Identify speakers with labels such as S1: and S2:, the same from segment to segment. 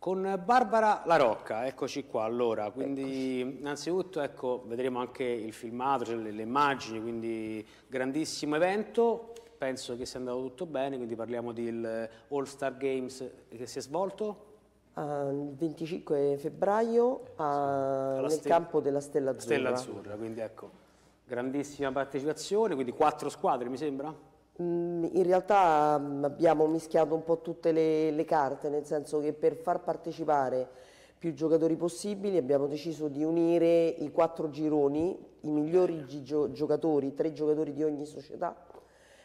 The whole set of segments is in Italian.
S1: Con Barbara La Rocca, eccoci qua allora, quindi eccoci. innanzitutto ecco, vedremo anche il filmato, cioè le, le, immagini, quindi grandissimo evento, penso che sia andato tutto bene, quindi parliamo del All Star Games che si è svolto?
S2: Il 25 febbraio a, nel campo della Stella Azzurra.
S1: Stella Azzurra, quindi ecco, grandissima partecipazione, quindi quattro squadre mi sembra?
S2: Mm, in realtà mm, abbiamo mischiato un po' tutte le, le, carte, nel senso che per far partecipare più giocatori possibili abbiamo deciso di unire i quattro gironi, i migliori gio giocatori, tre giocatori di ogni società,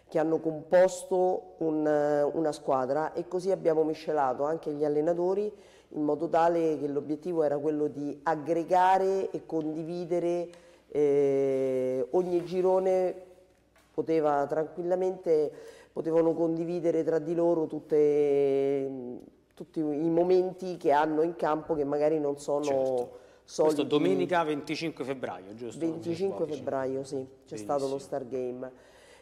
S2: che hanno composto un, una squadra e così abbiamo miscelato anche gli allenatori in modo tale che l'obiettivo era quello di aggregare e condividere eh, ogni girone poteva tranquillamente, potevano condividere tra di loro tutte, tutti i momenti che hanno in campo che magari non sono certo. soliti.
S1: Questo domenica 25 febbraio, giusto?
S2: 25 febbraio, sì, c'è stato lo Star Game.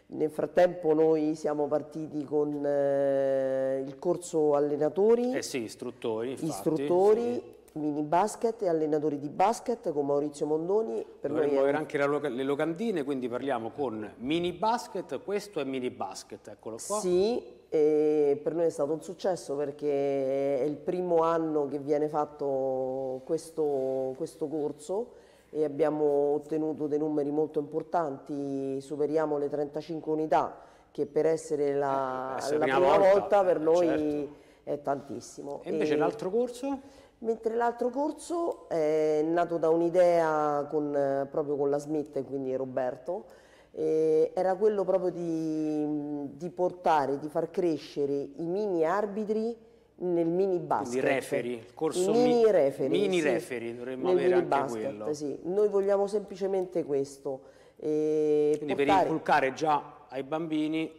S2: Nel frattempo noi siamo partiti con eh, il corso allenatori.
S1: Eh sì, istruttori. Infatti,
S2: istruttori. Sì mini basket e allenatori di basket con Maurizio Mondoni.
S1: Per Dovremmo avere anche le locandine, quindi parliamo con mini basket, questo è mini basket, eccolo qua.
S2: Sì, per noi è stato un successo perché è il primo anno che viene fatto questo, questo corso e abbiamo ottenuto dei numeri molto importanti, superiamo le 35 unità che per essere la, eh, la prima, prima volta, volta, per noi certo. è tantissimo.
S1: E invece l'altro corso?
S2: Mentre l'altro corso è nato da un'idea proprio con la Smith, quindi Roberto, era quello proprio di, di, portare, di far crescere i mini arbitri nel mini basket.
S1: Quindi referee, il corso
S2: I mini referee,
S1: mini
S2: sì,
S1: referee dovremmo avere anche basket, quello.
S2: Sì. Noi vogliamo semplicemente questo.
S1: Quindi portare... per inculcare già ai bambini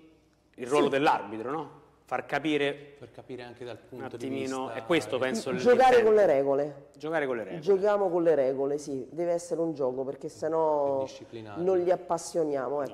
S1: il ruolo sì. dell'arbitro, no? Far capire,
S3: per capire anche dal punto
S1: un attimino,
S3: di vista...
S1: è questo penso
S2: Giocare con le regole.
S1: Giocare con le regole.
S2: Giochiamo con le regole, sì, deve essere un gioco perché sennò non li appassioniamo. Ecco.